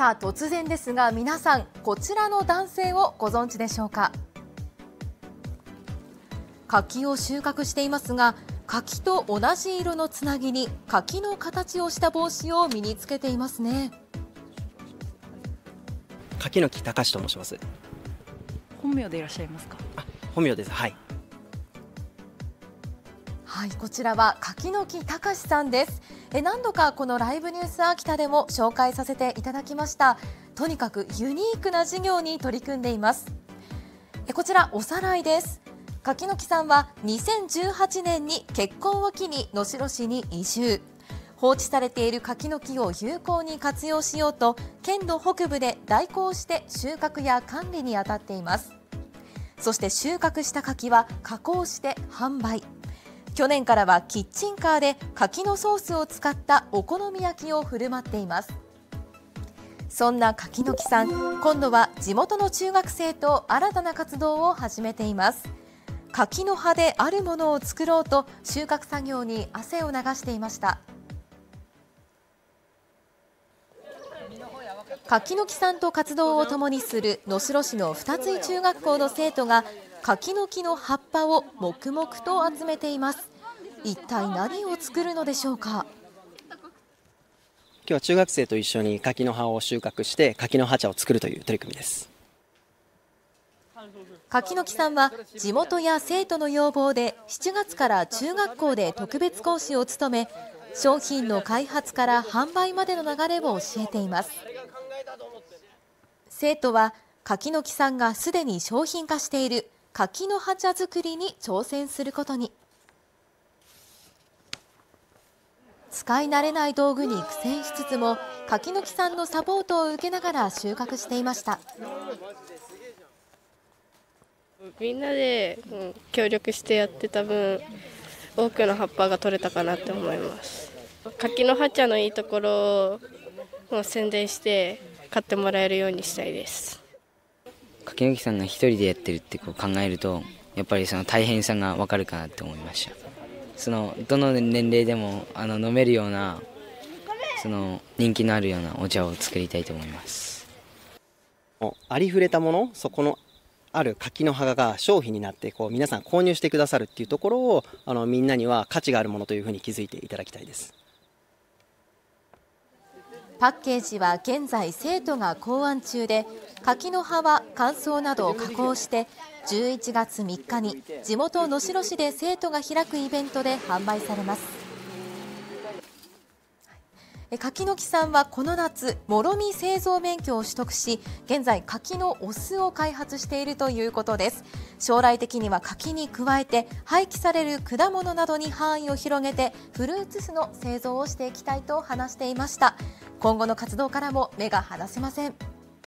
さあ突然ですが皆さんこちらの男性をご存知でしょうか？柿を収穫していますが柿と同じ色のつなぎに柿の形をした帽子を身につけていますね。柿の木隆と申します。本名でいらっしゃいますか？本名です。はいはいこちらは柿の木隆さんです。え何度かこのライブニュース秋田でも紹介させていただきました。とにかくユニークな事業に取り組んでいます。えこちらおさらいです。柿の木さんは2018年に結婚を機に能代市に移住。放置されている柿の木を有効に活用しようと県の北部で代行して収穫や管理に当たっています。そして収穫した柿は加工して販売。去年からはキッチンカーで柿のソースを使ったお好み焼きを振る舞っています。そんな柿の木さん今度は地元の中学生と新たな活動を始めています。柿の葉であるものを作ろうと収穫作業に汗を流していました。柿の木さんと活動を共にする能代市の二つ井中学校の生徒が柿の木の葉っぱを黙々と集めています。一体何を作るのでしょうか？今日は中学生と一緒に柿の葉を収穫して柿の葉茶を作るという取り組みです。柿の木さんは地元や生徒の要望で7月から中学校で特別講師を務め商品の開発から販売までの流れを教えています。生徒は柿の木さんがすでに商品化している柿の葉茶作りに挑戦することに。使い慣れない道具に苦戦しつつも柿の木さんのサポートを受けながら収穫していました。みんなで、うん、協力してやってた分多くの葉っぱが取れたかなって思います。柿の葉茶のいいところを宣伝して買ってもらえるようにしたいです。柿の木さんが一人でやってるってこう考えるとやっぱりその大変さが分かるかなって思いました。そのどの年齢でもあの飲めるようなその人気のあるようなお茶を作りたいと思います。ありふれたものそこのある柿の葉が商品になってこう皆さん購入してくださるっていうところをあのみんなには価値があるものというふうに気づいていただきたいです。パッケージは現在生徒が考案中で柿の葉は乾燥などを加工して11月3日に地元能代市で生徒が開くイベントで販売されます。柿の木さんはこの夏もろみ製造免許を取得し現在柿のお酢を開発しているということです。将来的には柿に加えて廃棄される果物などに範囲を広げてフルーツ酢の製造をしていきたいと話していました。今後の活動からも目が離せません。